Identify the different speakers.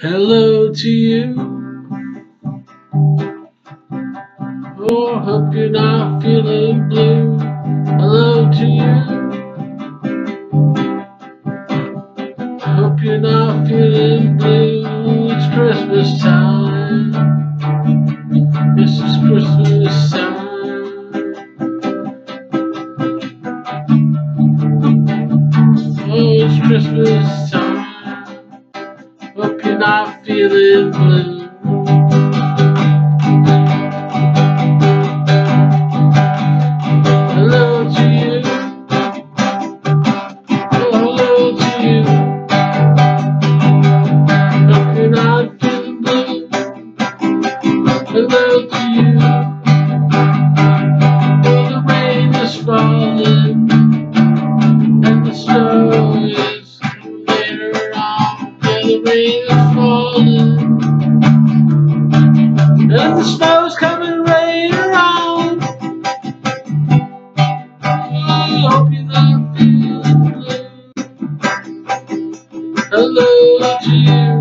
Speaker 1: Hello to you. Oh, hope you're not feeling blue. Hello to you. Hope you're not feeling blue. It's Christmas time. This is Christmas time. Oh, it's Christmas time. You're not feeling blue. And the snow's coming right around. I hope you're not feeling blue. Hello, dear.